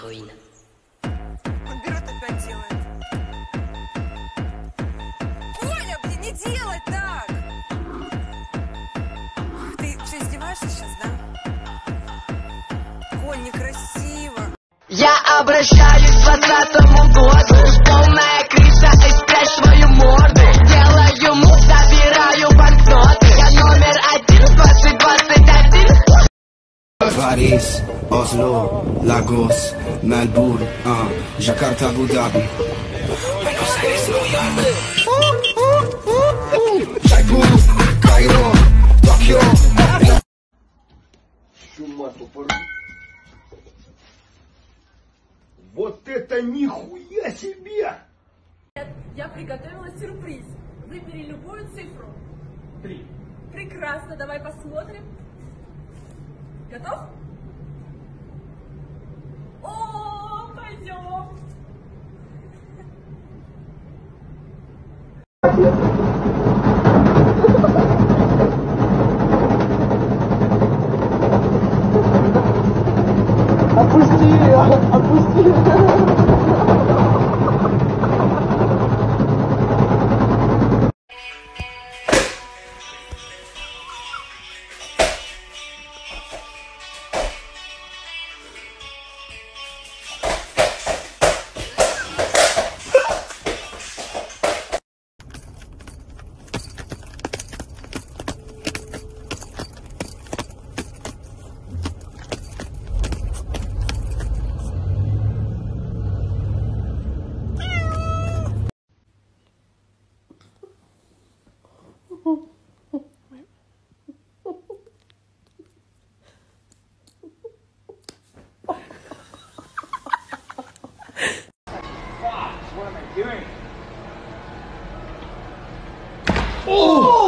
Коин. Он берет опять делает. Коля, блин, не делай так! Ты что, издеваешься сейчас, да? Коль, некрасиво. Я обращаюсь к двадцатому году Полная крыша и спрячь свою морду Делаю мув, забираю банкноты Я номер один в 2021 Paris, Oslo, Lagos, Melbourne, uh, Jakarta, Abu Dhabi. Buenos Aires, New York. Jaipur, Cairo, Tokyo. Чума. Вот это нихуя себе! Я приготовила сюрприз. Выбери любую цифру. Три. Прекрасно, давай посмотрим. Готов? 아프시지 아프시지 doing? Oh!